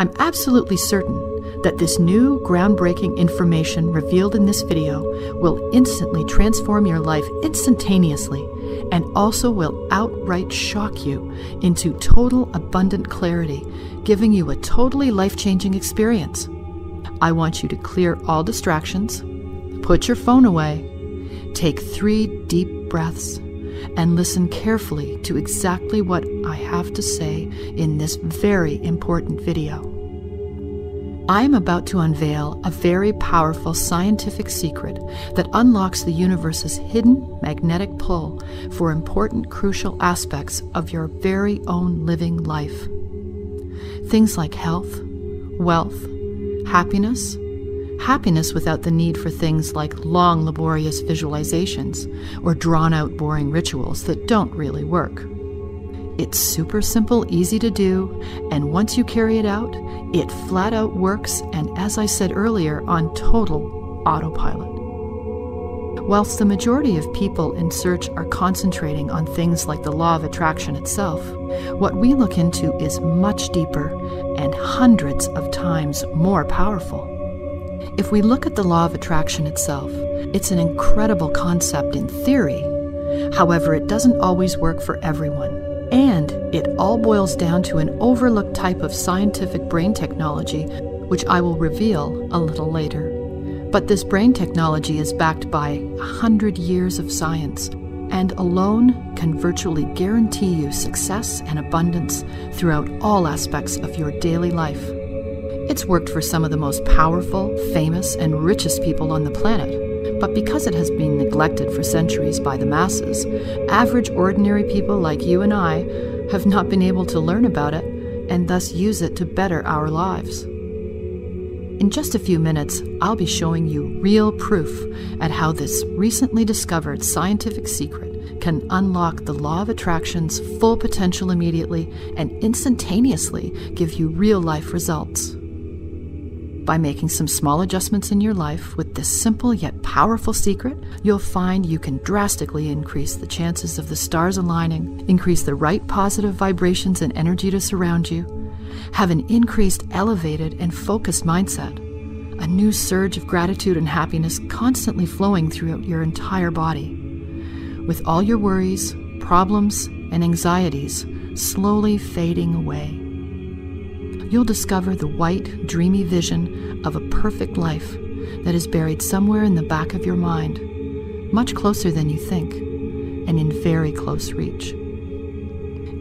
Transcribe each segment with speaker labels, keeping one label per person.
Speaker 1: I'm absolutely certain that this new groundbreaking information revealed in this video will instantly transform your life instantaneously and also will outright shock you into total abundant clarity, giving you a totally life changing experience. I want you to clear all distractions, put your phone away, take three deep breaths, and listen carefully to exactly what I have to say in this very important video. I am about to unveil a very powerful scientific secret that unlocks the universe's hidden magnetic pull for important crucial aspects of your very own living life. Things like health, wealth, happiness, happiness without the need for things like long, laborious visualizations or drawn out, boring rituals that don't really work. It's super simple, easy to do, and once you carry it out, it flat out works, and as I said earlier, on total autopilot. Whilst the majority of people in search are concentrating on things like the law of attraction itself, what we look into is much deeper and hundreds of times more powerful. If we look at the law of attraction itself, it's an incredible concept in theory. However, it doesn't always work for everyone. And it all boils down to an overlooked type of scientific brain technology, which I will reveal a little later. But this brain technology is backed by a hundred years of science, and alone can virtually guarantee you success and abundance throughout all aspects of your daily life. It's worked for some of the most powerful, famous, and richest people on the planet but because it has been neglected for centuries by the masses, average ordinary people like you and I have not been able to learn about it and thus use it to better our lives. In just a few minutes, I'll be showing you real proof at how this recently discovered scientific secret can unlock the law of attraction's full potential immediately and instantaneously give you real life results. By making some small adjustments in your life with this simple yet powerful secret, you'll find you can drastically increase the chances of the stars aligning, increase the right positive vibrations and energy to surround you, have an increased, elevated, and focused mindset, a new surge of gratitude and happiness constantly flowing throughout your entire body. With all your worries, problems, and anxieties slowly fading away you'll discover the white, dreamy vision of a perfect life that is buried somewhere in the back of your mind, much closer than you think, and in very close reach.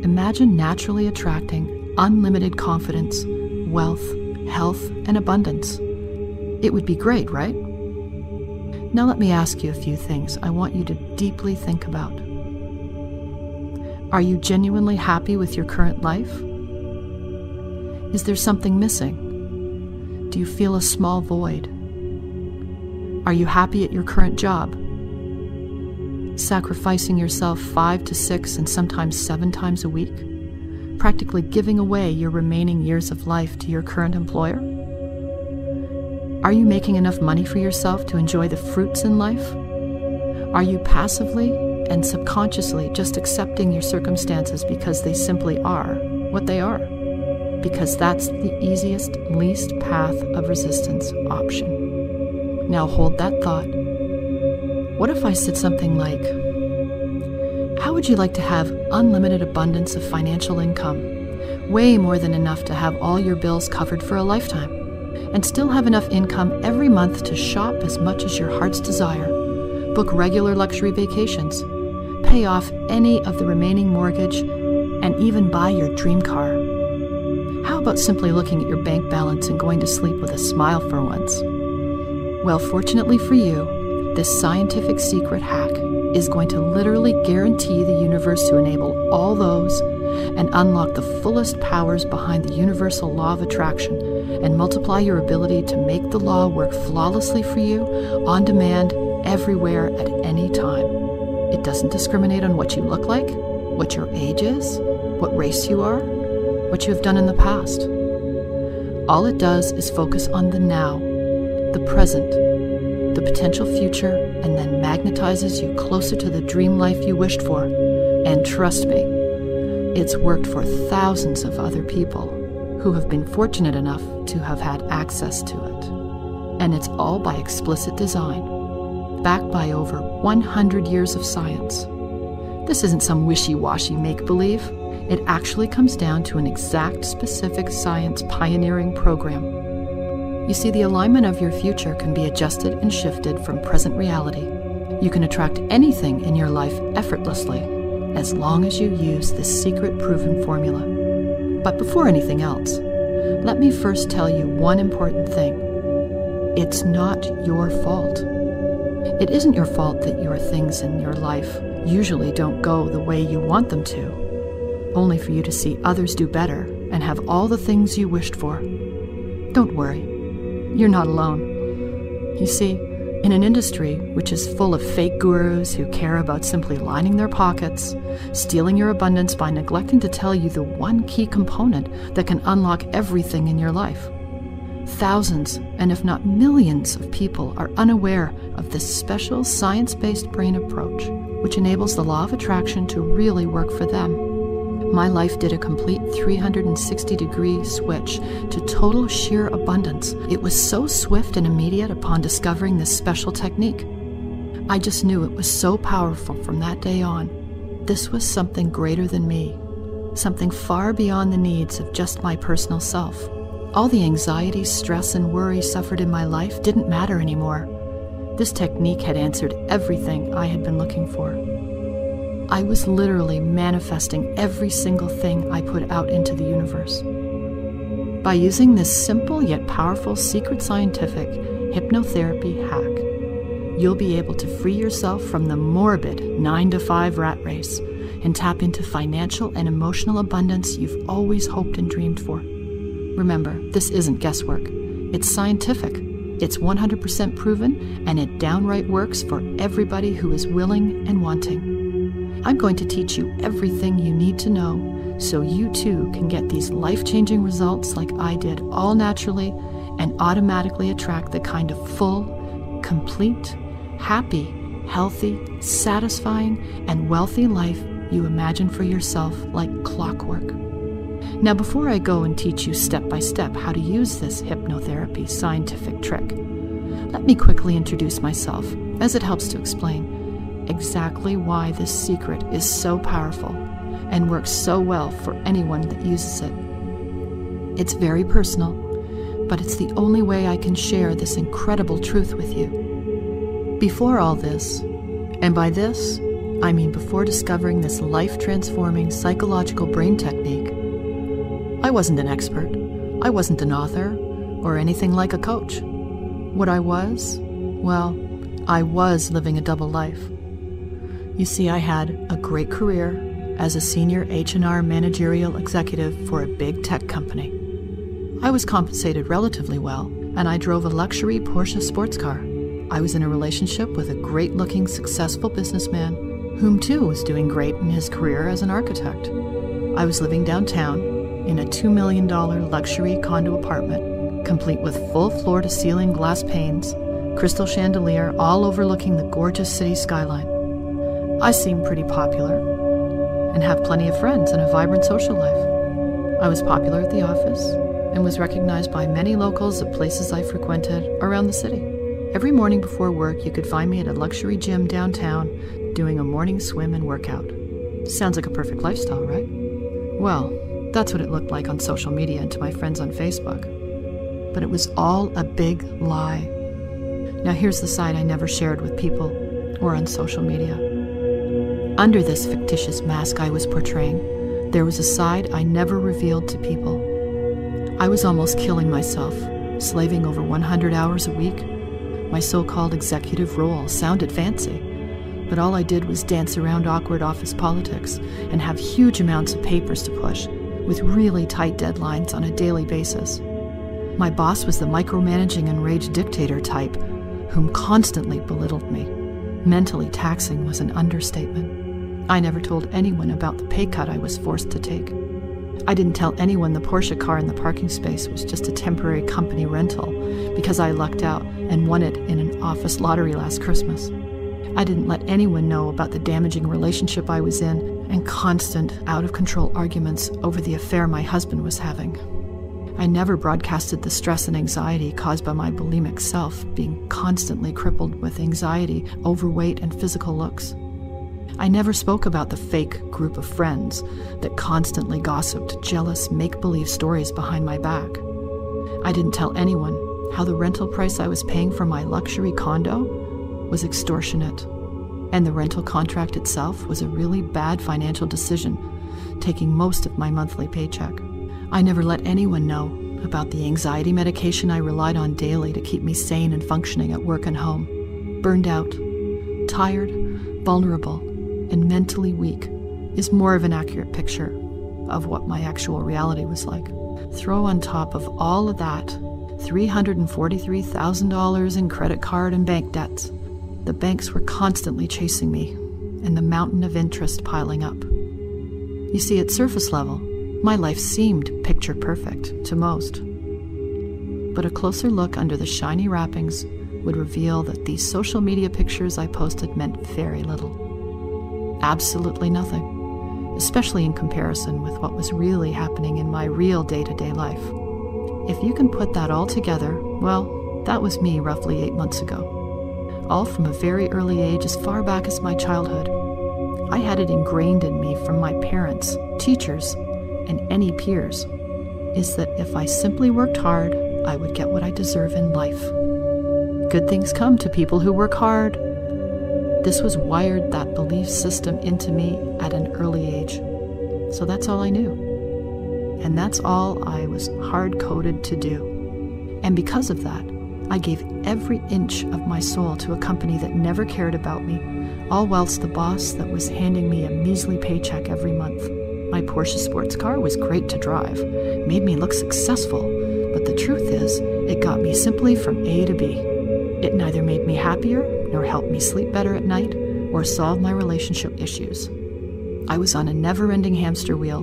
Speaker 1: Imagine naturally attracting unlimited confidence, wealth, health, and abundance. It would be great, right? Now, let me ask you a few things I want you to deeply think about. Are you genuinely happy with your current life? Is there something missing? Do you feel a small void? Are you happy at your current job? Sacrificing yourself five to six and sometimes seven times a week? Practically giving away your remaining years of life to your current employer? Are you making enough money for yourself to enjoy the fruits in life? Are you passively and subconsciously just accepting your circumstances because they simply are what they are? Because that's the easiest, least path of resistance option. Now hold that thought. What if I said something like, How would you like to have unlimited abundance of financial income? Way more than enough to have all your bills covered for a lifetime, and still have enough income every month to shop as much as your heart's desire, book regular luxury vacations, pay off any of the remaining mortgage, and even buy your dream car. About simply looking at your bank balance and going to sleep with a smile for once? Well, fortunately for you, this scientific secret hack is going to literally guarantee the universe to enable all those and unlock the fullest powers behind the universal law of attraction and multiply your ability to make the law work flawlessly for you on demand everywhere at any time. It doesn't discriminate on what you look like, what your age is, what race you are, what you have done in the past. All it does is focus on the now, the present, the potential future, and then magnetizes you closer to the dream life you wished for. And trust me, it's worked for thousands of other people. who have been fortunate enough to have had access to it. And it's all by explicit design, backed by over 100 years of science. This isn't some wishy washy make believe. It actually comes down to an exact, specific science pioneering program. You see, the alignment of your future can be adjusted and shifted from present reality. You can attract anything in your life effortlessly as long as you use this secret proven formula. But before anything else, let me first tell you one important thing. It's not your fault. It isn't your fault that your things in your life usually don't go the way you want them to, only for you to see others do better and have all the things you wished for. Don't worry, you're not alone. You see, in an industry which is full of fake gurus who care about simply lining their pockets, stealing your abundance by neglecting to tell you the one key component that can unlock everything in your life. Thousands, and if not millions, of people are unaware of this special science based brain approach, which enables the law of attraction to really work for them my life did a complete 360 degree switch to total sheer abundance. It was so swift and immediate upon discovering this special technique. I just knew it was so powerful from that day on. This was something greater than me, something far beyond the needs of just my personal self. All the anxiety, stress, and worry suffered in my life didn't matter anymore. This technique had answered everything I had been looking for. I was literally manifesting every single thing I put out into the universe. By using this simple yet powerful secret scientific hypnotherapy hack, you'll be able to free yourself from the morbid 9 to 5 rat race and tap into financial and emotional abundance you've always hoped and dreamed for. Remember, this isn't guesswork. It's scientific. It's 100% proven, and it downright works for everybody who is willing and wanting. I'm going to teach you everything you need to know so you too can get these life changing results like I did, all naturally, and automatically attract the kind of full, complete, happy, healthy, satisfying, and wealthy life you imagine for yourself like clockwork. Now, before I go and teach you step by step how to use this hypnotherapy scientific trick, let me quickly introduce myself, as it helps to explain exactly why this secret is so powerful and works so well for anyone that uses it. It's very personal, but it's the only way I can share this incredible truth with you. Before all this, and by this, I mean before discovering this life transforming psychological brain technique, I wasn't an expert, I wasn't an author, or anything like a coach. What I was, well, I was living a double life. You see, I had a great career as a senior H&R managerial executive for a big tech company. I was compensated relatively well, and I drove a luxury Porsche sports car. I was in a relationship with a great-looking, successful businessman whom too was doing great in his career as an architect. I was living downtown in a $2 million luxury condo apartment, complete with full floor to ceiling glass panes, crystal chandelier, all overlooking the gorgeous city skyline. I seem pretty popular and have plenty of friends and a vibrant social life. I was popular at the office and was recognized by many locals at places I frequented around the city. Every morning before work, you could find me at a luxury gym downtown doing a morning swim and workout. Sounds like a perfect lifestyle, right? Well, that's what it looked like on social media and to my friends on Facebook. But it was all a big lie. Now, here's the side I never shared with people or on social media. Under this fictitious mask I was portraying, there was a side I never revealed to people. I was almost killing myself, slaving over 100 hours a week. My so called executive role sounded fancy, but all I did was dance around awkward office politics and have huge amounts of papers to push, with really tight deadlines on a daily basis. My boss was the micromanaging enraged dictator type, whom constantly belittled me. Mentally taxing was an understatement. I never told anyone about the pay cut I was forced to take. I didn't tell anyone the Porsche car in the parking space was just a temporary company rental because I lucked out and won it in an office lottery last Christmas. I didn't let anyone know about the damaging relationship I was in and constant, out of control arguments over the affair my husband was having. I never broadcasted the stress and anxiety caused by my bulimic self being constantly crippled with anxiety, overweight, and physical looks. I never spoke about the fake group of friends that constantly gossiped jealous, make believe stories behind my back. I didn't tell anyone how the rental price I was paying for my luxury condo was extortionate, and the rental contract itself was a really bad financial decision, taking most of my monthly paycheck. I never let anyone know about the anxiety medication I relied on daily to keep me sane and functioning at work and home. Burned out, tired, vulnerable, and mentally weak is more of an accurate picture of what my actual reality was like. Throw on top of all of that $343,000 in credit card and bank debts. The banks were constantly chasing me, and the mountain of interest piling up. You see, at surface level, my life seemed picture perfect to most. But a closer look under the shiny wrappings would reveal that these social media pictures I posted meant very little absolutely nothing, especially in comparison with what was really happening in my real day to day life. If you can put that all together, well, that was me roughly eight months ago. All from a very early age, as far back as my childhood. I had it ingrained in me from my parents, teachers, and any peers is that if I simply worked hard, I would get what I deserve in life. Good things come to people who work hard, this was wired, that belief system, into me at an early age. So that's all I knew. And that's all I was hard coded to do. And because of that, I gave every inch of my soul to a company that never cared about me, all whilst the boss that was handing me a measly paycheck every month. My Porsche sports car was great to drive, made me look successful, but the truth is, it got me simply from A to B. It neither made me happier nor help me sleep better at night or solve my relationship issues. I was on a never ending hamster wheel.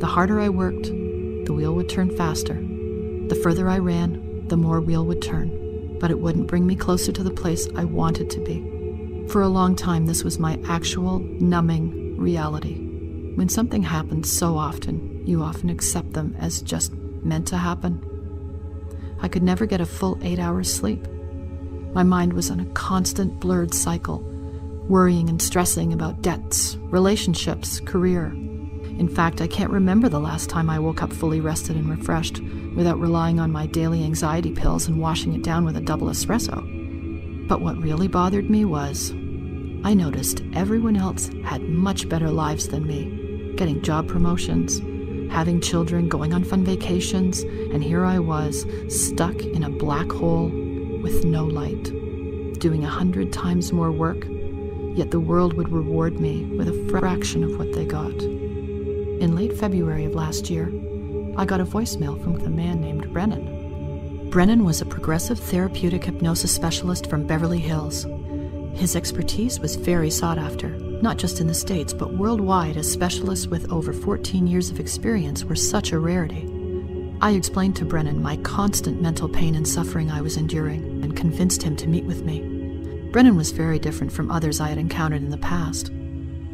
Speaker 1: The harder I worked, the wheel would turn faster. The further I ran, the more wheel would turn, but it wouldn't bring me closer to the place I wanted to be. For a long time, this was my actual, numbing reality. When something happens so often, you often accept them as just meant to happen. I could never get a full eight hours sleep. My mind was on a constant blurred cycle, worrying and stressing about debts, relationships, career. In fact, I can't remember the last time I woke up fully rested and refreshed without relying on my daily anxiety pills and washing it down with a double espresso. But what really bothered me was I noticed everyone else had much better lives than me, getting job promotions, having children, going on fun vacations, and here I was, stuck in a black hole with no light, doing a hundred times more work, yet the world would reward me with a fraction of what they got. In late February of last year, I got a voicemail from a man named Brennan. Brennan was a progressive therapeutic hypnosis specialist from Beverly Hills. His expertise was very sought after, not just in the States, but worldwide, as specialists with over 14 years of experience were such a rarity. I explained to Brennan my constant mental pain and suffering I was enduring and convinced him to meet with me. Brennan was very different from others I had encountered in the past.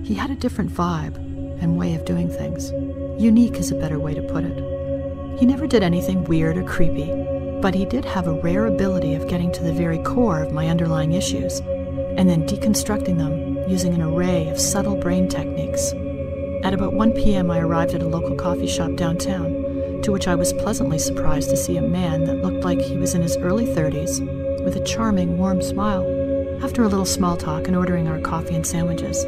Speaker 1: He had a different vibe and way of doing things. Unique is a better way to put it. He never did anything weird or creepy, but he did have a rare ability of getting to the very core of my underlying issues and then deconstructing them using an array of subtle brain techniques. At about 1 p.m., I arrived at a local coffee shop downtown to which I was pleasantly surprised to see a man that looked like he was in his early 30s, with a charming, warm smile. After a little small talk and ordering our coffee and sandwiches,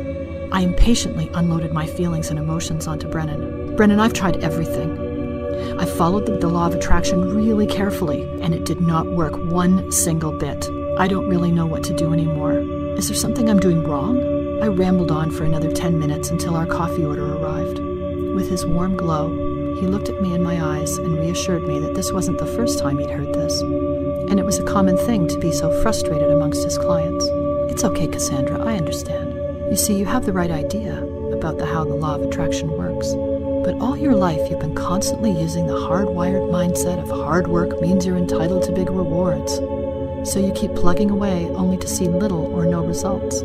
Speaker 1: I impatiently unloaded my feelings and emotions onto Brennan. Brennan, I've tried everything. I followed the, the law of attraction really carefully, and it did not work one single bit. I don't really know what to do anymore. Is there something I'm doing wrong? I rambled on for another 10 minutes until our coffee order arrived. With his warm glow, he looked at me in my eyes and reassured me that this wasn't the first time he'd heard this, and it was a common thing to be so frustrated amongst his clients. It's okay, Cassandra, I understand. You see, you have the right idea about the how the law of attraction works. But all your life, you've been constantly using the hardwired mindset of hard work means you're entitled to big rewards. So you keep plugging away only to see little or no results.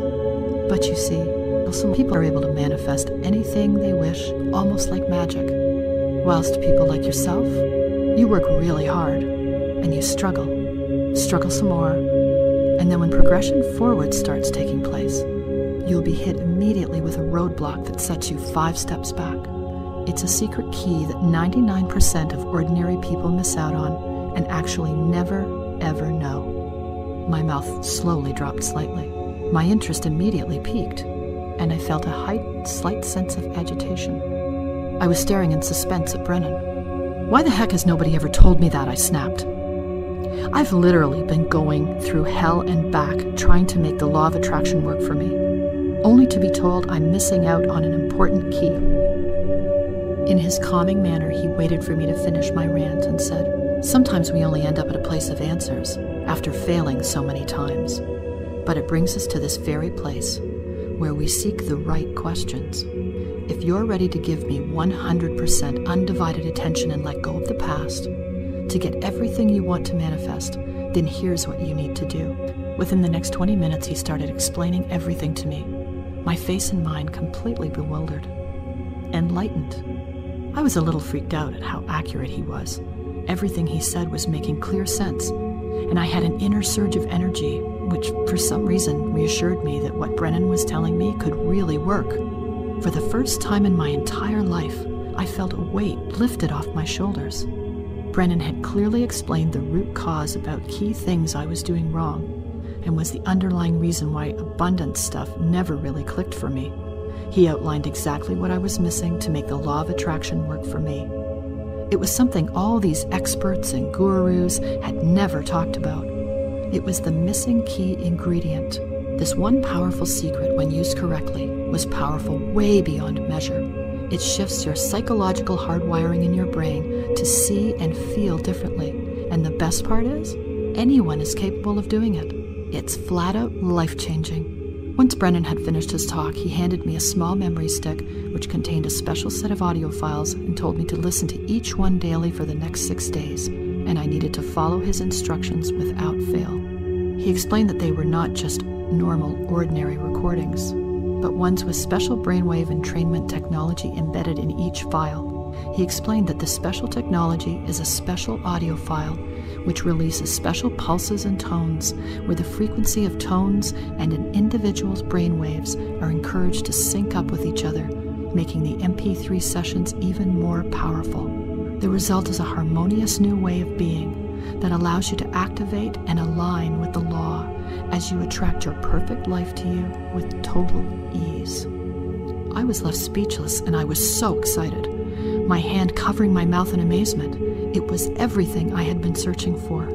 Speaker 1: But you see, some people are able to manifest anything they wish almost like magic whilst people like yourself You work really hard, and you struggle, struggle some more, and then when progression forward starts taking place, you'll be hit immediately with a roadblock that sets you five steps back. It's a secret key that 99% of ordinary people miss out on and actually never, ever know. My mouth slowly dropped slightly. My interest immediately peaked, and I felt a heightened, slight sense of agitation. I was staring in suspense at Brennan. Why the heck has nobody ever told me that? I snapped. I've literally been going through hell and back trying to make the law of attraction work for me only to be told I'm missing out on an important key. In his calming manner, he waited for me to finish my rant and said, Sometimes we only end up at a place of answers after failing so many times. But it brings us to this very place where we seek the right questions. If you're ready to give me 100% undivided attention and let go of the past, to get everything you want to manifest, then here's what you need to do. Within the next 20 minutes, he started explaining everything to me my face and mind completely bewildered. Enlightened. I was a little freaked out at how accurate he was. Everything he said was making clear sense, and I had an inner surge of energy, which for some reason reassured me that what Brennan was telling me could really work. For the first time in my entire life, I felt a weight lifted off my shoulders. Brennan had clearly explained the root cause about key things I was doing wrong and was the underlying reason why abundance stuff never really clicked for me. He outlined exactly what I was missing to make the law of attraction work for me. It was something all these experts and gurus had never talked about. It was the missing key ingredient. This one powerful secret, when used correctly, was powerful way beyond measure. It shifts your psychological hardwiring in your brain to see and feel differently. And the best part is, anyone is capable of doing it. It's flat out life changing. Once Brennan had finished his talk, he handed me a small memory stick which contained a special set of audio files and told me to listen to each one daily for the next six days, and I needed to follow his instructions without fail. He explained that they were not just normal, ordinary recordings, but ones with special brainwave entrainment technology embedded in each file. He explained that the special technology is a special audio file which releases special pulses and tones where the frequency of tones and an individual's brainwaves are encouraged to sync up with each other, making the MP3 sessions even more powerful. The result is a harmonious new way of being that allows you to activate and align with the law as you attract your perfect life to you with total ease. I was left speechless and I was so excited, my hand covering my mouth in amazement. It was everything I had been searching for.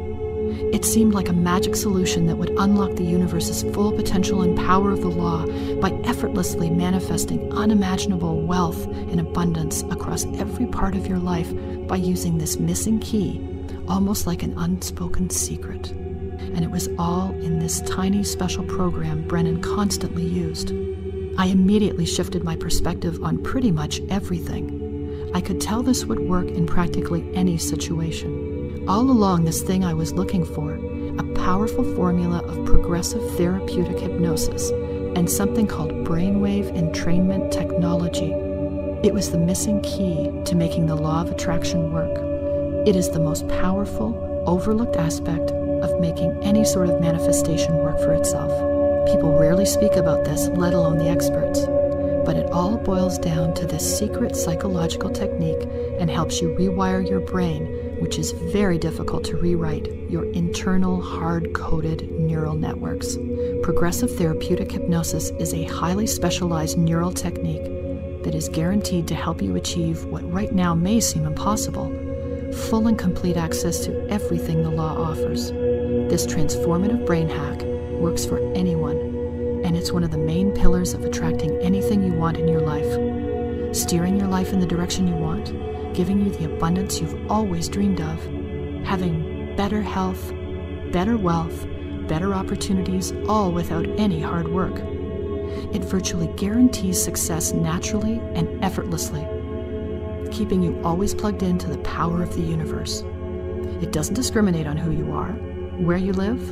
Speaker 1: It seemed like a magic solution that would unlock the universe's full potential and power of the law by effortlessly manifesting unimaginable wealth and abundance across every part of your life by using this missing key, almost like an unspoken secret. And it was all in this tiny special program Brennan constantly used. I immediately shifted my perspective on pretty much everything. I could tell this would work in practically any situation. All along, this thing I was looking for a powerful formula of progressive therapeutic hypnosis and something called brainwave entrainment technology. It was the missing key to making the law of attraction work. It is the most powerful, overlooked aspect of making any sort of manifestation work for itself. People rarely speak about this, let alone the experts but it all boils down to this secret psychological technique and helps you rewire your brain, which is very difficult to rewrite, your internal hard coded neural networks. Progressive therapeutic hypnosis is a highly specialized neural technique that is guaranteed to help you achieve what right now may seem impossible full and complete access to everything the law offers. This transformative brain hack works for anyone and it's one of the main pillars of attracting anything you want in your life. Steering your life in the direction you want, giving you the abundance you've always dreamed of, having better health, better wealth, better opportunities, all without any hard work. It virtually guarantees success naturally and effortlessly, keeping you always plugged into the power of the universe. It doesn't discriminate on who you are, where you live,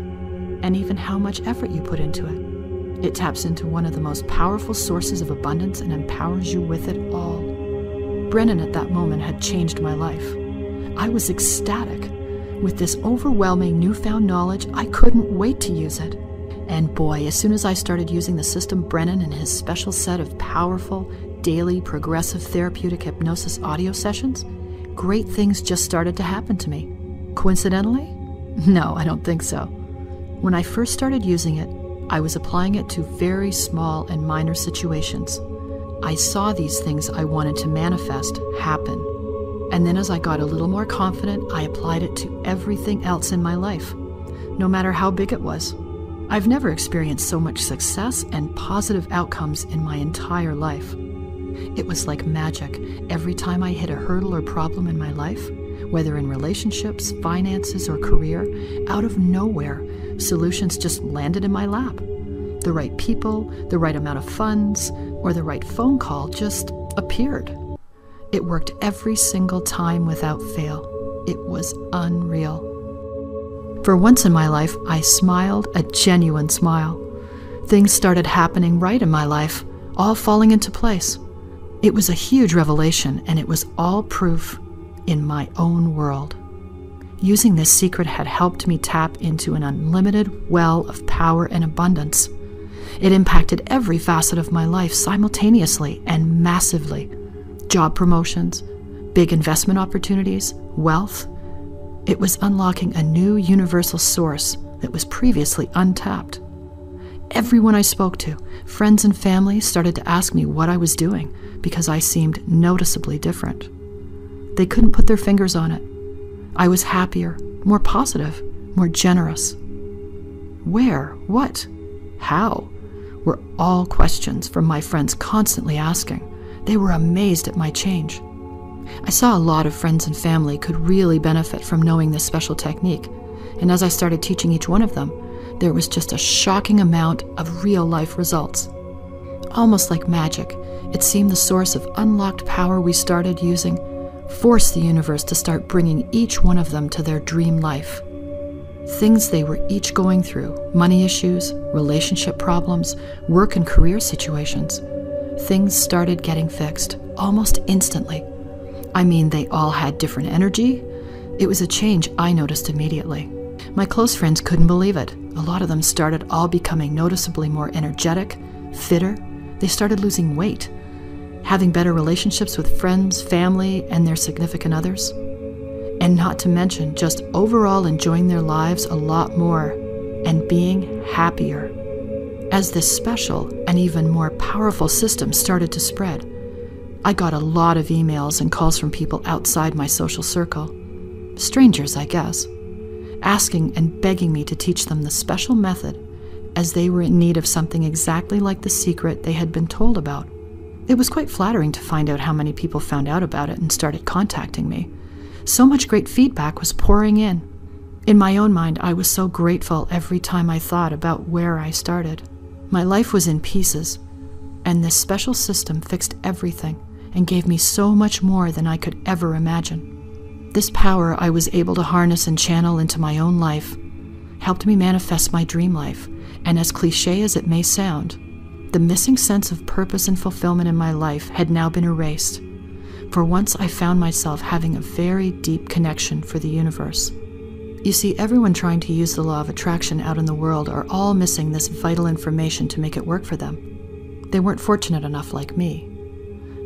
Speaker 1: and even how much effort you put into it. It taps into one of the most powerful sources of abundance and empowers you with it all. Brennan at that moment had changed my life. I was ecstatic. With this overwhelming newfound knowledge, I couldn't wait to use it. And boy, as soon as I started using the system Brennan and his special set of powerful, daily progressive therapeutic hypnosis audio sessions, great things just started to happen to me. Coincidentally? No, I don't think so. When I first started using it, I was applying it to very small and minor situations. I saw these things I wanted to manifest happen. And then as I got a little more confident, I applied it to everything else in my life, no matter how big it was. I've never experienced so much success and positive outcomes in my entire life. It was like magic every time I hit a hurdle or problem in my life, whether in relationships, finances, or career, out of nowhere, solutions just landed in my lap. The right people, the right amount of funds, or the right phone call just appeared. It worked every single time without fail. It was unreal. For once in my life, I smiled a genuine smile. Things started happening right in my life, all falling into place. It was a huge revelation, and it was all proof in my own world. Using this secret had helped me tap into an unlimited well of power and abundance. It impacted every facet of my life simultaneously and massively job promotions, big investment opportunities, wealth. It was unlocking a new universal source that was previously untapped. Everyone I spoke to, friends and family, started to ask me what I was doing because I seemed noticeably different. They couldn't put their fingers on it. I was happier, more positive, more generous. Where? What? How? Were all questions from my friends constantly asking. They were amazed at my change. I saw a lot of friends and family could really benefit from knowing this special technique, and as I started teaching each one of them, there was just a shocking amount of real life results. Almost like magic, it seemed the source of unlocked power we started using forced the universe to start bringing each one of them to their dream life. Things they were each going through money issues, relationship problems, work and career situations things started getting fixed almost instantly. I mean, they all had different energy. It was a change I noticed immediately. My close friends couldn't believe it. A lot of them started all becoming noticeably more energetic, fitter. They started losing weight, having better relationships with friends, family, and their significant others. And not to mention just overall enjoying their lives a lot more and being happier. As this special and even more powerful system started to spread, I got a lot of emails and calls from people outside my social circle, strangers, I guess, asking and begging me to teach them the special method as they were in need of something exactly like the secret they had been told about. It was quite flattering to find out how many people found out about it and started contacting me. So much great feedback was pouring in. In my own mind, I was so grateful every time I thought about where I started. My life was in pieces, and this special system fixed everything and gave me so much more than I could ever imagine. This power I was able to harness and channel into my own life helped me manifest my dream life, and as cliche as it may sound, the missing sense of purpose and fulfillment in my life had now been erased. For once I found myself having a very deep connection for the universe. You see, everyone trying to use the law of attraction out in the world are all missing this vital information to make it work for them. They weren't fortunate enough like me.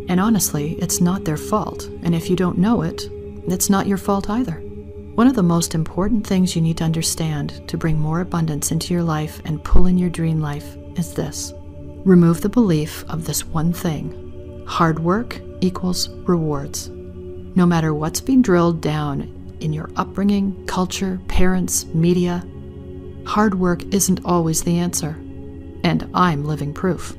Speaker 1: And honestly, it's not their fault, and if you don't know it, it's not your fault either. One of the most important things you need to understand to bring more abundance into your life and pull in your dream life is this remove the belief of this one thing hard work equals rewards. No matter what's being drilled down in your upbringing, culture, parents, media. Hard work isn't always the answer, and I'm living proof.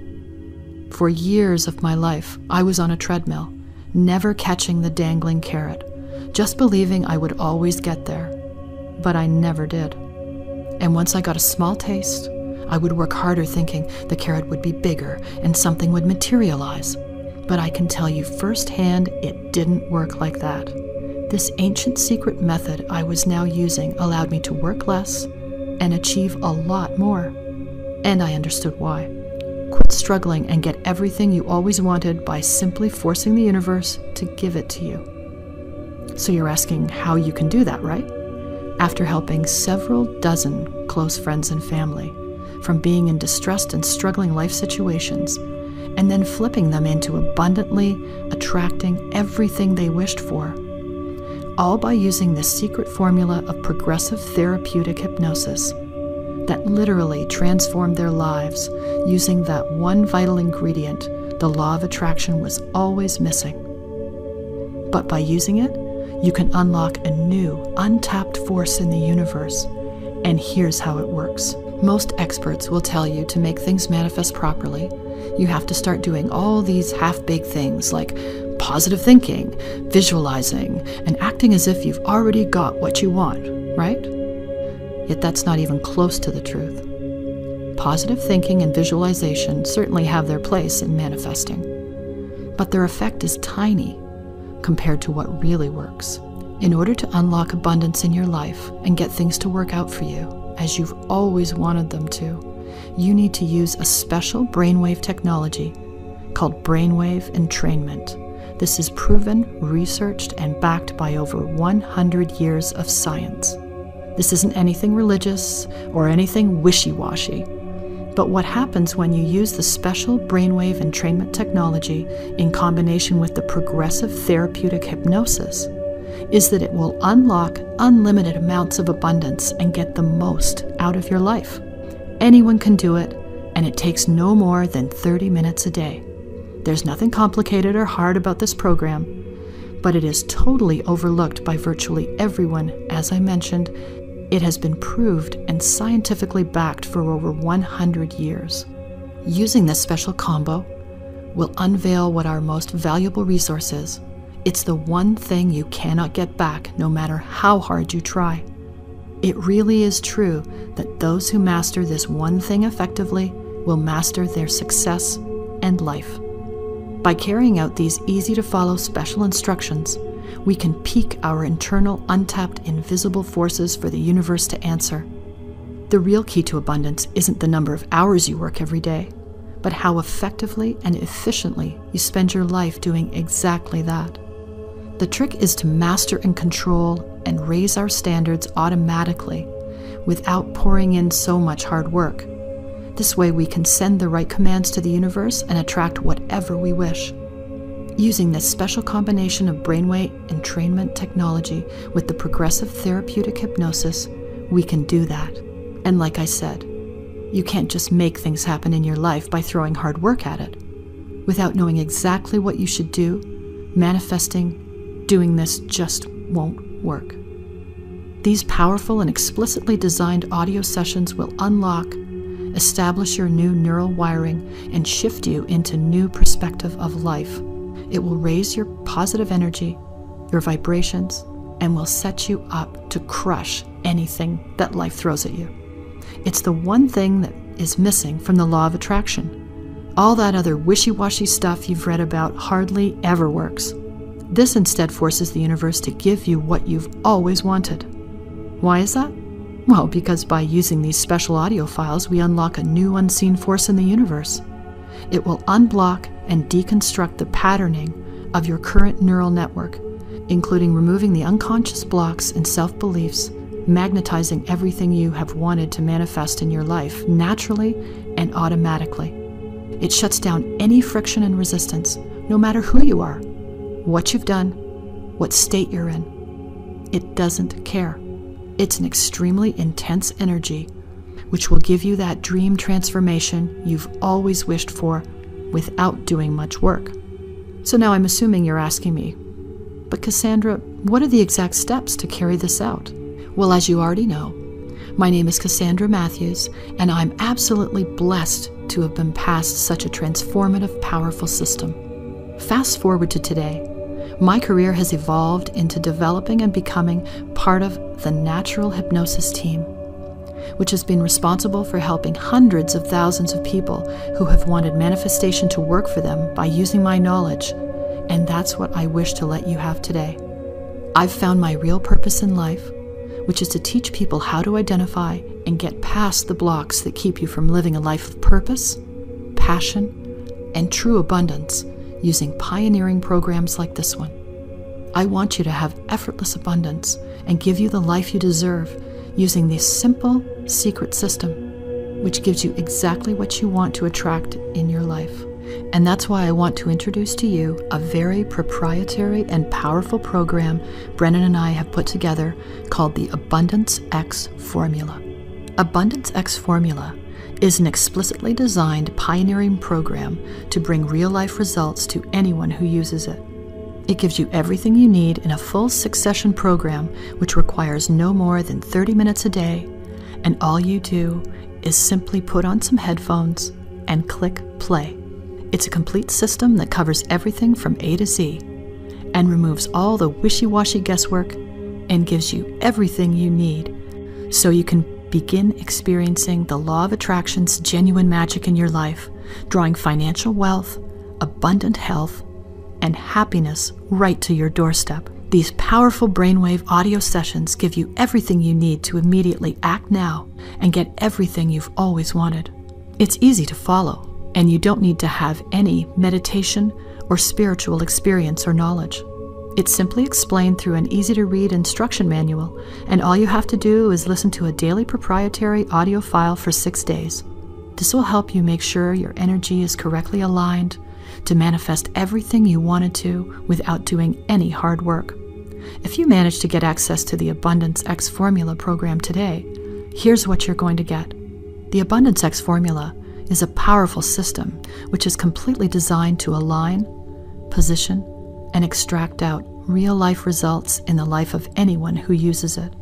Speaker 1: For years of my life, I was on a treadmill, never catching the dangling carrot, just believing I would always get there. But I never did. And once I got a small taste, I would work harder thinking the carrot would be bigger and something would materialize. But I can tell you firsthand, it didn't work like that. This ancient secret method I was now using allowed me to work less and achieve a lot more. And I understood why. Quit struggling and get everything you always wanted by simply forcing the universe to give it to you. So you're asking how you can do that, right? After helping several dozen close friends and family from being in distressed and struggling life situations, and then flipping them into abundantly attracting everything they wished for, all by using the secret formula of progressive therapeutic hypnosis that literally transformed their lives using that one vital ingredient the law of attraction was always missing. But by using it, you can unlock a new, untapped force in the universe. And here's how it works. Most experts will tell you to make things manifest properly, you have to start doing all these half baked things like positive thinking, visualizing, and acting as if you've already got what you want, right? Yet that's not even close to the truth. Positive thinking and visualization certainly have their place in manifesting, but their effect is tiny compared to what really works. In order to unlock abundance in your life and get things to work out for you as you've always wanted them to, you need to use a special brainwave technology called brainwave entrainment. This is proven, researched, and backed by over 100 years of science. This isn't anything religious or anything wishy washy. But what happens when you use the special brainwave entrainment technology in combination with the progressive therapeutic hypnosis is that it will unlock unlimited amounts of abundance and get the most out of your life. Anyone can do it, and it takes no more than 30 minutes a day. There's nothing complicated or hard about this program, but it is totally overlooked by virtually everyone. As I mentioned, it has been proved and scientifically backed for over 100 years. Using this special combo will unveil what our most valuable resource is. It's the one thing you cannot get back no matter how hard you try. It really is true that those who master this one thing effectively will master their success and life. By carrying out these easy to follow special instructions, we can peak our internal, untapped, invisible forces for the universe to answer. The real key to abundance isn't the number of hours you work every day, but how effectively and efficiently you spend your life doing exactly that. The trick is to master and control and raise our standards automatically without pouring in so much hard work. This way, we can send the right commands to the universe and attract whatever we wish. Using this special combination of brainwave entrainment technology with the progressive therapeutic hypnosis, we can do that. And like I said, you can't just make things happen in your life by throwing hard work at it. Without knowing exactly what you should do, manifesting, doing this just won't work. These powerful and explicitly designed audio sessions will unlock, establish your new neural wiring, and shift you into new perspective of life it will raise your positive energy, your vibrations, and will set you up to crush anything that life throws at you. It's the one thing that is missing from the law of attraction. All that other wishy washy stuff you've read about hardly ever works. This instead forces the universe to give you what you've always wanted. Why is that? Well, because by using these special audio files, we unlock a new unseen force in the universe. It will unblock and deconstruct the patterning of your current neural network, including removing the unconscious blocks and self beliefs, magnetizing everything you have wanted to manifest in your life naturally and automatically. It shuts down any friction and resistance, no matter who you are, what you've done, what state you're in. It doesn't care. It's an extremely intense energy which will give you that dream transformation you've always wished for without doing much work. So now I'm assuming you're asking me, but Cassandra, what are the exact steps to carry this out? Well, as you already know, my name is Cassandra Matthews, and I'm absolutely blessed to have been passed such a transformative, powerful system. Fast forward to today, my career has evolved into developing and becoming part of the Natural Hypnosis team which has been responsible for helping hundreds of thousands of people who have wanted manifestation to work for them by using my knowledge. And that's what I wish to let you have today. I've found my real purpose in life, which is to teach people how to identify and get past the blocks that keep you from living a life of purpose, passion, and true abundance using pioneering programs like this one. I want you to have effortless abundance and give you the life you deserve using this simple secret system, which gives you exactly what you want to attract in your life. And that's why I want to introduce to you a very proprietary and powerful program Brennan and I have put together called the Abundance X Formula. Abundance X Formula is an explicitly designed pioneering program to bring real life results to anyone who uses it. It gives you everything you need in a full succession program, which requires no more than 30 minutes a day, and all you do is simply put on some headphones and click play. It's a complete system that covers everything from A to Z and removes all the wishy washy guesswork and gives you everything you need so you can begin experiencing the law of attraction's genuine magic in your life, drawing financial wealth, abundant health, and happiness right to your doorstep. These powerful brainwave audio sessions give you everything you need to immediately act now and get everything you've always wanted. It's easy to follow, and you don't need to have any meditation or spiritual experience or knowledge. It's simply explained through an easy to read instruction manual, and all you have to do is listen to a daily proprietary audio file for six days. This will help you make sure your energy is correctly aligned to manifest everything you wanted to without doing any hard work. If you manage to get access to the Abundance X Formula program today, here's what you're going to get. The Abundance X Formula is a powerful system which is completely designed to align, position, and extract out real life results in the life of anyone who uses it.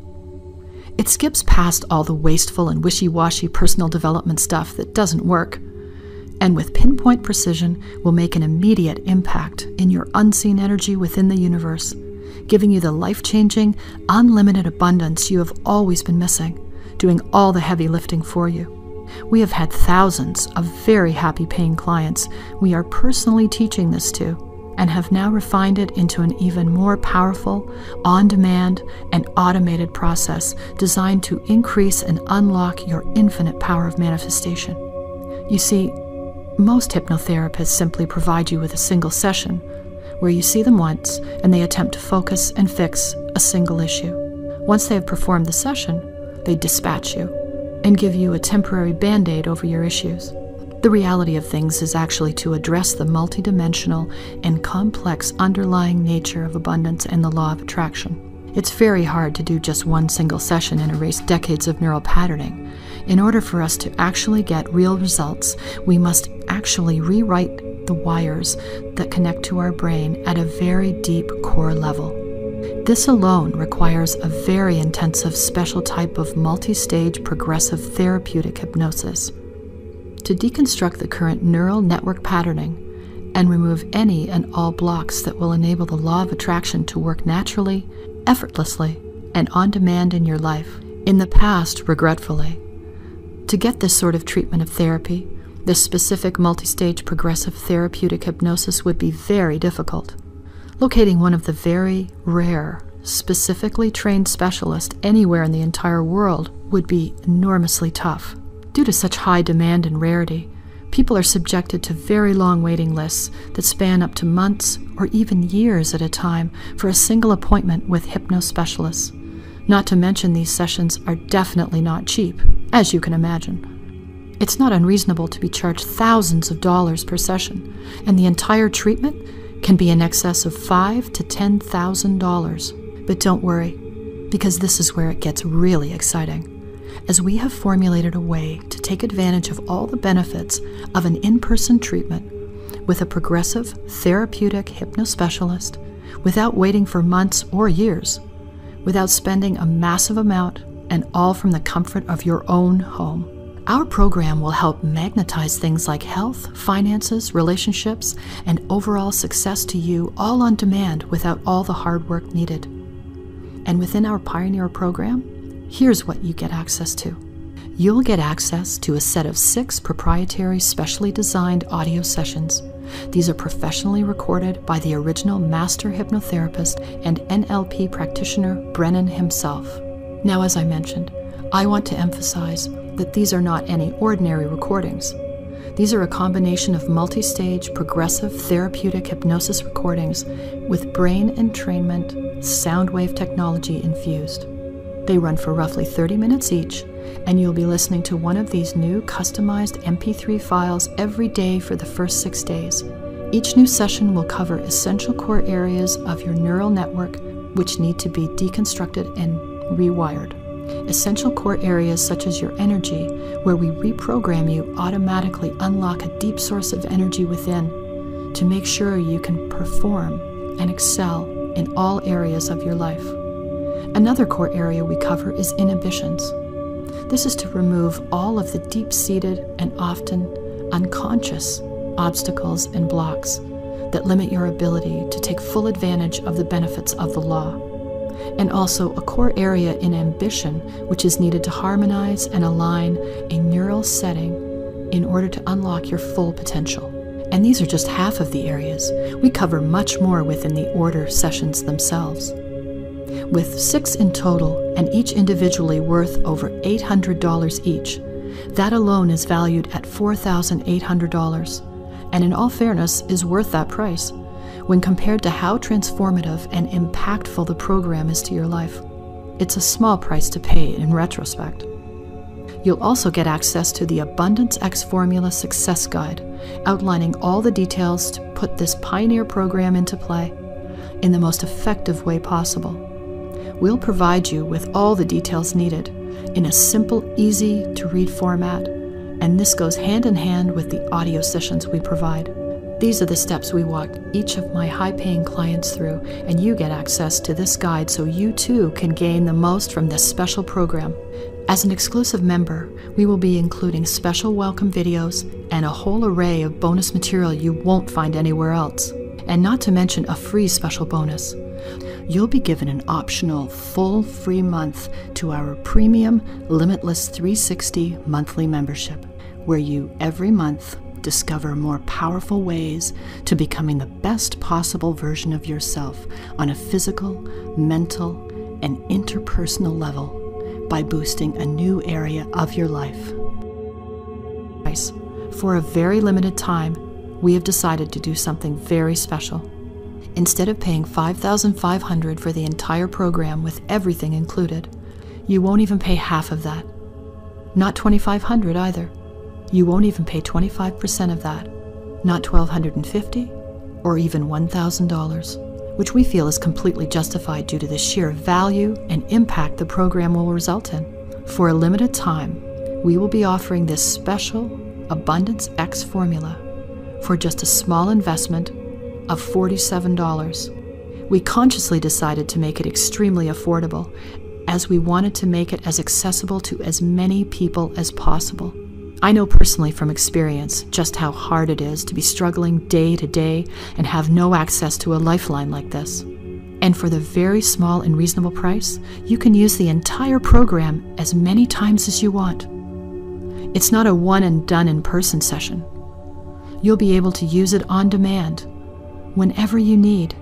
Speaker 1: It skips past all the wasteful and wishy washy personal development stuff that doesn't work, and with pinpoint precision will make an immediate impact in your unseen energy within the universe, giving you the life changing, unlimited abundance you have always been missing, doing all the heavy lifting for you. We have had thousands of very happy paying clients we are personally teaching this to and have now refined it into an even more powerful, on demand, and automated process designed to increase and unlock your infinite power of manifestation. You see, most hypnotherapists simply provide you with a single session where you see them once and they attempt to focus and fix a single issue. Once they have performed the session, they dispatch you and give you a temporary band aid over your issues. The reality of things is actually to address the multidimensional and complex underlying nature of abundance and the law of attraction. It's very hard to do just one single session and erase decades of neural patterning. In order for us to actually get real results, we must actually rewrite the wires that connect to our brain at a very deep core level. This alone requires a very intensive special type of multi stage progressive therapeutic hypnosis to deconstruct the current neural network patterning and remove any and all blocks that will enable the law of attraction to work naturally, effortlessly, and on demand in your life. In the past, regretfully, to get this sort of treatment of therapy, this specific multi-stage progressive therapeutic hypnosis would be very difficult. Locating one of the very rare, specifically trained specialists anywhere in the entire world would be enormously tough. Due to such high demand and rarity, people are subjected to very long waiting lists that span up to months or even years at a time for a single appointment with hypnospecialists. Not to mention, these sessions are definitely not cheap, as you can imagine. It's not unreasonable to be charged thousands of dollars per session, and the entire treatment can be in excess of five to ten thousand dollars. But don't worry, because this is where it gets really exciting as we have formulated a way to take advantage of all the benefits of an in person treatment with a progressive therapeutic hypnospecialist without waiting for months or years, without spending a massive amount, and all from the comfort of your own home. Our program will help magnetize things like health, finances, relationships, and overall success to you all on demand without all the hard work needed. And within our Pioneer program, Here's what you get access to. You'll get access to a set of six proprietary, specially designed audio sessions. These are professionally recorded by the original master hypnotherapist and NLP practitioner Brennan himself. Now, as I mentioned, I want to emphasize that these are not any ordinary recordings. These are a combination of multi stage progressive therapeutic hypnosis recordings with brain entrainment sound wave technology infused. They run for roughly 30 minutes each, and you'll be listening to one of these new customized MP3 files every day for the first six days. Each new session will cover essential core areas of your neural network which need to be deconstructed and rewired. Essential core areas such as your energy, where we reprogram you, automatically unlock a deep source of energy within to make sure you can perform and excel in all areas of your life. Another core area we cover is inhibitions. This is to remove all of the deep seated and often unconscious obstacles and blocks that limit your ability to take full advantage of the benefits of the law. And also a core area in ambition, which is needed to harmonize and align a neural setting in order to unlock your full potential. And these are just half of the areas. We cover much more within the order sessions themselves. With six in total, and each individually worth over $800 each, that alone is valued at $4,800 and in all fairness, is worth that price when compared to how transformative and impactful the program is to your life. It's a small price to pay in retrospect. You'll also get access to the Abundance X Formula Success Guide, outlining all the details to put this pioneer program into play in the most effective way possible. We'll provide you with all the details needed in a simple, easy to read format and this goes hand in hand with the audio sessions we provide. These are the steps we walk each of my high paying clients through, and you get access to this guide so you too can gain the most from this special program. As an exclusive member, we will be including special welcome videos and a whole array of bonus material you won't find anywhere else, and not to mention a free special bonus. You'll be given an optional full free month to our premium Limitless 360 monthly membership where you every month discover more powerful ways to becoming the best possible version of yourself on a physical, mental, and interpersonal level by boosting a new area of your life. For a very limited time, we have decided to do something very special. Instead of paying 5,500 for the entire program with everything included, you won't even pay half of that. Not 2,500 either. You won't even pay 25% of that, not 1,250 or even $1,000, which we feel is completely justified due to the sheer value and impact the program will result in. For a limited time, we will be offering this special Abundance X formula for just a small investment of $47. We consciously decided to make it extremely affordable as we wanted to make it as accessible to as many people as possible. I know personally from experience just how hard it is to be struggling day to day and have no access to a lifeline like this. And for the very small and reasonable price, you can use the entire program as many times as you want. It's not a one and done in person session. You'll be able to use it on demand, whenever you need.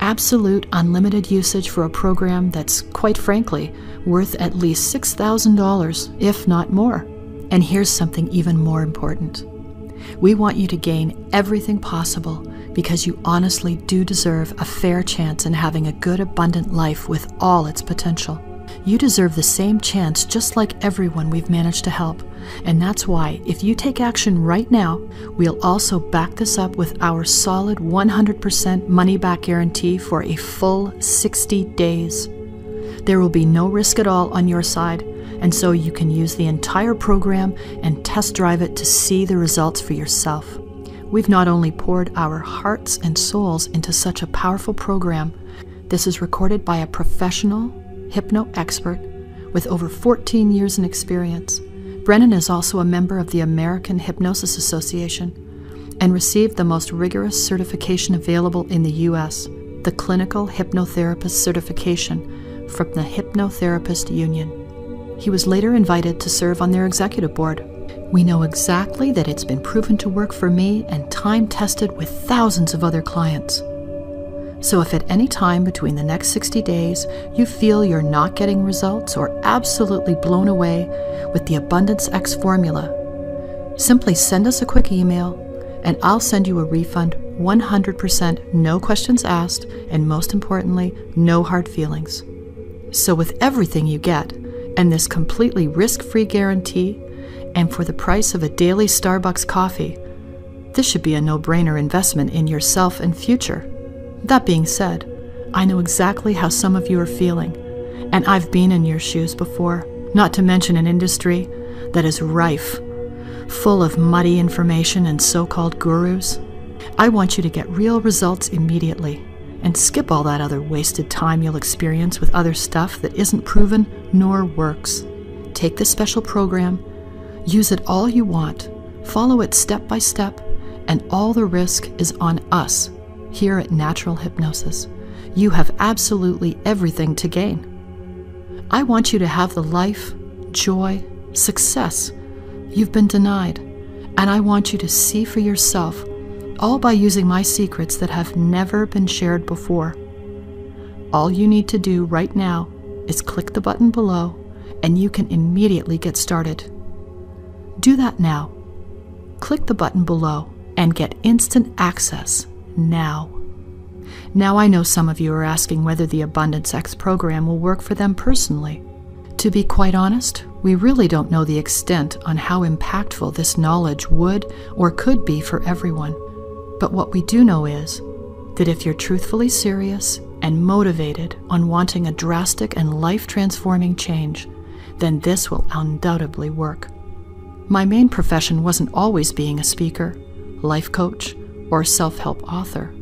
Speaker 1: Absolute unlimited usage for a program that's, quite frankly, worth at least $6,000, if not more. And here's something even more important we want you to gain everything possible because you honestly do deserve a fair chance in having a good, abundant life with all its potential. You deserve the same chance just like everyone we've managed to help. And that's why, if you take action right now, we'll also back this up with our solid 100% money back guarantee for a full 60 days. There will be no risk at all on your side, and so you can use the entire program and test drive it to see the results for yourself. We've not only poured our hearts and souls into such a powerful program, this is recorded by a professional hypno expert with over 14 years in experience. Brennan is also a member of the American Hypnosis Association and received the most rigorous certification available in the U.S., the Clinical Hypnotherapist Certification from the Hypnotherapist Union. He was later invited to serve on their executive board. We know exactly that it's been proven to work for me and time tested with thousands of other clients. So, if at any time between the next 60 days you feel you're not getting results or absolutely blown away with the Abundance X formula, Simply send us a quick email and I'll send you a refund 100% no questions asked, and most importantly, no hard feelings. So, with everything you get, and this completely risk free guarantee, and for the price of a daily Starbucks coffee, this should be a no brainer investment in yourself and future. That being said, I know exactly how some of you are feeling, and I've been in your shoes before, not to mention an industry that is rife, full of muddy information and so called gurus. I want you to get real results immediately and skip all that other wasted time you'll experience with other stuff that isn't proven nor works. Take this special program, use it all you want, follow it step by step, and all the risk is on us here at Natural Hypnosis. You have absolutely everything to gain. I want you to have the life, joy, success you've been denied, and I want you to see for yourself all by using my secrets that have never been shared before. All you need to do right now is click the button below and you can immediately get started. Do that now. Click the button below and get instant access now. Now, I know some of you are asking whether the Abundance X program will work for them personally. To be quite honest, we really don't know the extent on how impactful this knowledge would or could be for everyone. But what we do know is that if you're truthfully serious and motivated on wanting a drastic and life transforming change, then this will undoubtedly work. My main profession wasn't always being a speaker, life coach, or self help author,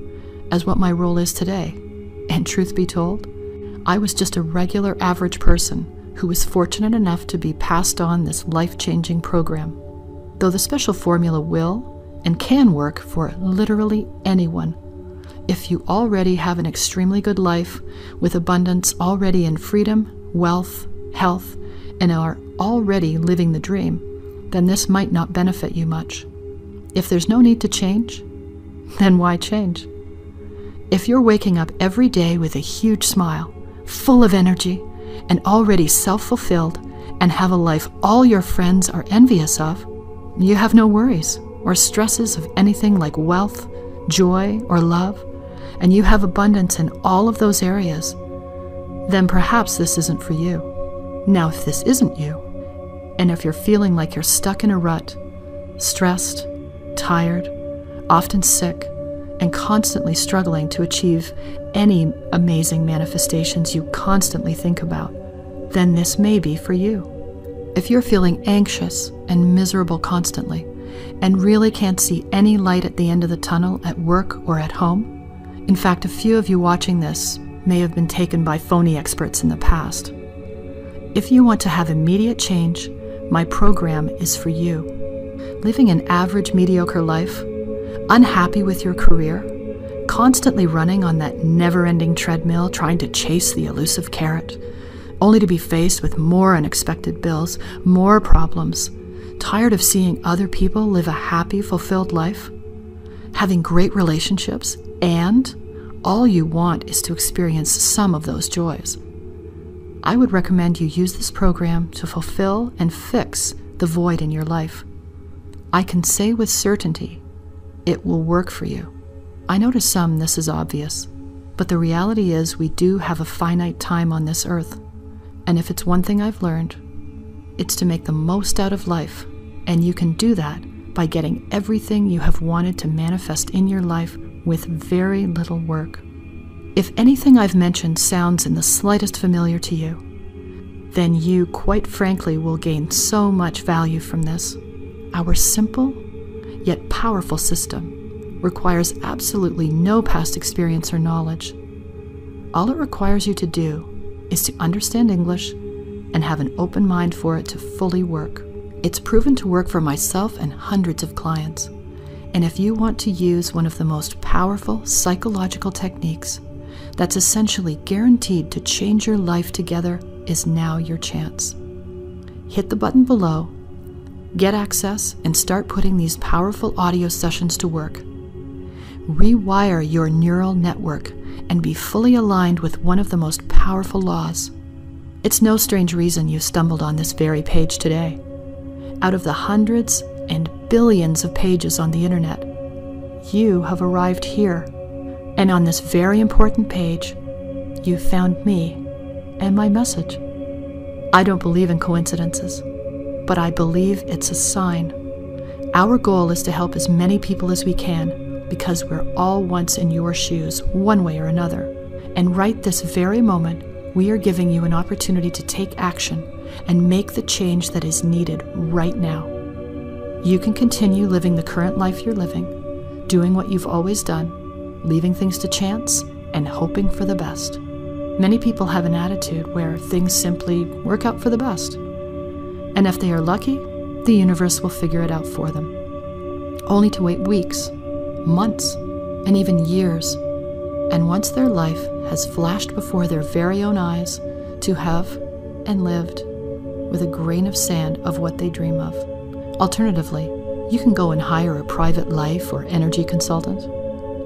Speaker 1: as what my role is today. And truth be told, I was just a regular average person who was fortunate enough to be passed on this life changing program. Though the special formula will and can work for literally anyone. If you already have an extremely good life with abundance already in freedom, wealth, health, and are already living the dream, then this might not benefit you much. If there's no need to change, then why change? If you're waking up every day with a huge smile, full of energy, and already self fulfilled, and have a life all your friends are envious of, you have no worries or stresses of anything like wealth, joy, or love, and you have abundance in all of those areas, then perhaps this isn't for you. Now, if this isn't you, and if you're feeling like you're stuck in a rut, stressed, tired, often sick, and constantly struggling to achieve any amazing manifestations you constantly think about, then this may be for you. If you're feeling anxious and miserable constantly, and really can't see any light at the end of the tunnel at work or at home? In fact, a few of you watching this may have been taken by phony experts in the past. If you want to have immediate change, my program is for you. Living an average, mediocre life, unhappy with your career, constantly running on that never ending treadmill trying to chase the elusive carrot, only to be faced with more unexpected bills, more problems, Tired of seeing other people live a happy, fulfilled life? Having great relationships, and all you want is to experience some of those joys? I would recommend you use this program to fulfill and fix the void in your life. I can say with certainty it will work for you. I know to some this is obvious, but the reality is we do have a finite time on this earth. And if it's one thing I've learned, it's to make the most out of life and you can do that by getting everything you have wanted to manifest in your life with very little work. If anything I've mentioned sounds in the slightest familiar to you, then you, quite frankly, will gain so much value from this. Our simple powerful system requires absolutely no past experience or knowledge. All it requires you to do is to understand English and have an open mind for it to fully work. It's proven to work for myself and hundreds of clients. And if you want to use one of the most powerful psychological techniques that's essentially guaranteed to change your life together, is now your chance. Hit the button below, get access, and start putting these powerful audio sessions to work. Rewire your neural network and be fully aligned with one of the most powerful laws. It's no strange reason you stumbled on this very page today. Out of the hundreds and billions of pages on the internet. You have arrived here, and on this very important page, you found me and my message. I don't believe in coincidences, but I believe it's a sign. Our goal is to help as many people as we can because we're all once in your shoes, one way or another. And right this very moment, we are giving you an opportunity to take action and make the change that is needed right now. You can continue living the current life you're living, doing what you've always done, leaving things to chance, and hoping for the best. Many people have an attitude where things simply work out for the best. And if they are lucky, the universe will figure it out for them. Only to wait weeks, months, and even years. And once their life has flashed before their very own eyes, to have and lived with a grain of sand of what they dream of. Alternatively, you can go and hire a private life or energy consultant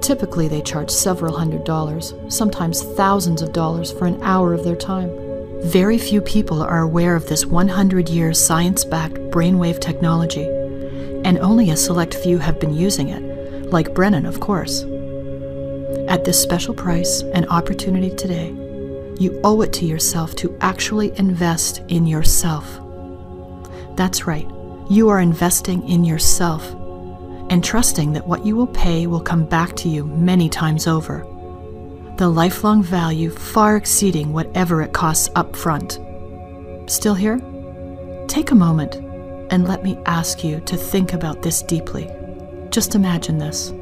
Speaker 1: Typically, they charge several hundred dollars, sometimes thousands of dollars for an hour of their time. Very few people are aware of this 100 year science backed brainwave technology, and only a select few have been using it, like Brennan, of course. At this special price and opportunity today, you owe it to yourself to actually invest in yourself. That's right, you are investing in yourself and trusting that what you will pay will come back to you many times over. The lifelong value far exceeding whatever it costs up front. Still here? Take a moment and let me ask you to think about this deeply. Just imagine this.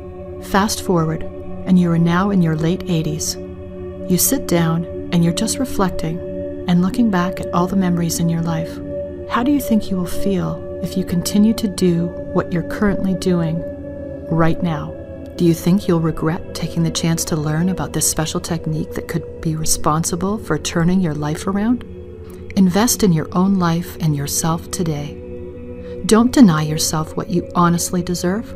Speaker 1: Fast forward, and you are now in your late 80s. You sit down and you're just reflecting and looking back at all the memories in your life. How do you think you will feel if you continue to do what you're currently doing right now. Do you think you'll regret taking the chance to learn about this special technique that could be responsible for turning your life around? Invest in your own life and yourself today. Don't deny yourself what you honestly deserve.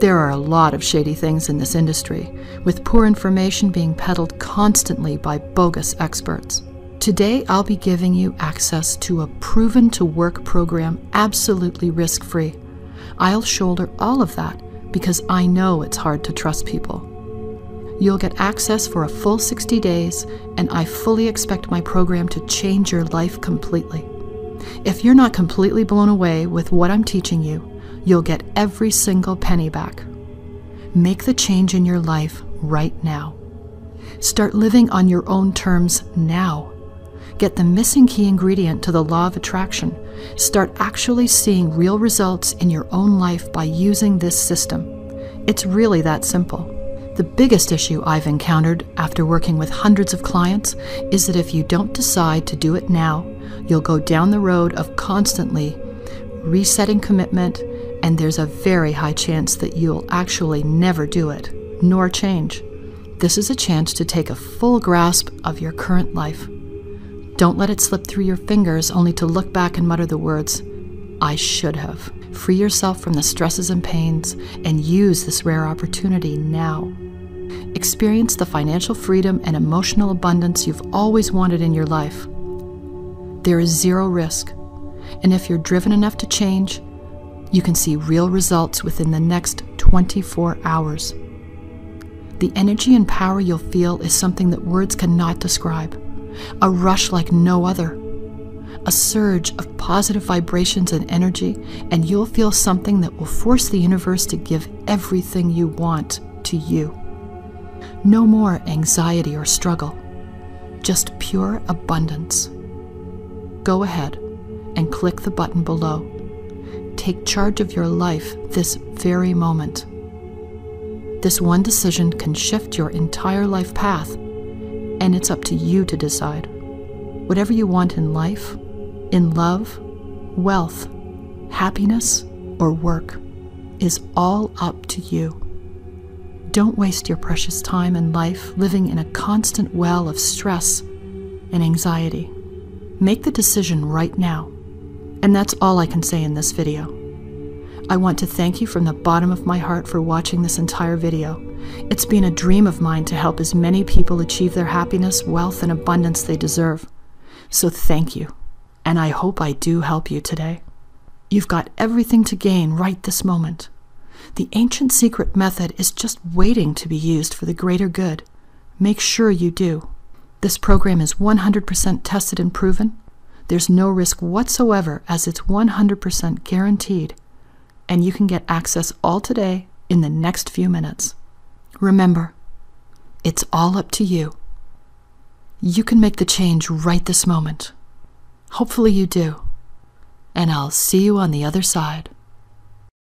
Speaker 1: There are a lot of shady things in this industry, with poor information being peddled constantly by bogus experts. Today, I'll be giving you access to a proven to work program absolutely risk free. I'll shoulder all of that because I know it's hard to trust people. You'll get access for a full 60 days, and I fully expect my program to change your life completely. If you're not completely blown away with what I'm teaching you, you'll get every single penny back. Make the change in your life right now. Start living on your own terms now. Get the missing key ingredient to the law of attraction. Start actually seeing real results in your own life by using this system. It's really that simple. The biggest issue I've encountered after working with hundreds of clients is that if you don't decide to do it now, you'll go down the road of constantly resetting commitment, and there's a very high chance that you'll actually never do it, nor change. This is a chance to take a full grasp of your current life. Don't let it slip through your fingers only to look back and mutter the words, I should have. Free yourself from the stresses and pains and use this rare opportunity now. Experience the financial freedom and emotional abundance you've always wanted in your life. There is zero risk, and if you're driven enough to change, you can see real results within the next 24 hours. The energy and power you'll feel is something that words cannot describe a rush like no other, a surge of positive vibrations and energy, and you'll feel something that will force the universe to give everything you want to you. No more anxiety or struggle, just pure abundance. Go ahead and click the button below. Take charge of your life this very moment. This one decision can shift your entire life path and it's up to you to decide. Whatever you want in life, in love, wealth, happiness, or work is all up to you. Don't waste your precious time and life living in a constant well of stress and anxiety. Make the decision right now. And that's all I can say in this video. I want to thank you from the bottom of my heart for watching this entire video. It's been a dream of mine to help as many people achieve their happiness, wealth, and abundance they deserve. So thank you, and I hope I do help you today. You've got everything to gain right this moment. The ancient secret method is just waiting to be used for the greater good. Make sure you do. This program is 100% tested and proven. There's no risk whatsoever as it's 100% guaranteed. And you can get access all today in the next few minutes. Remember, it's all up to you. You can make the change right this moment. Hopefully, you do. And I'll see you on the other side.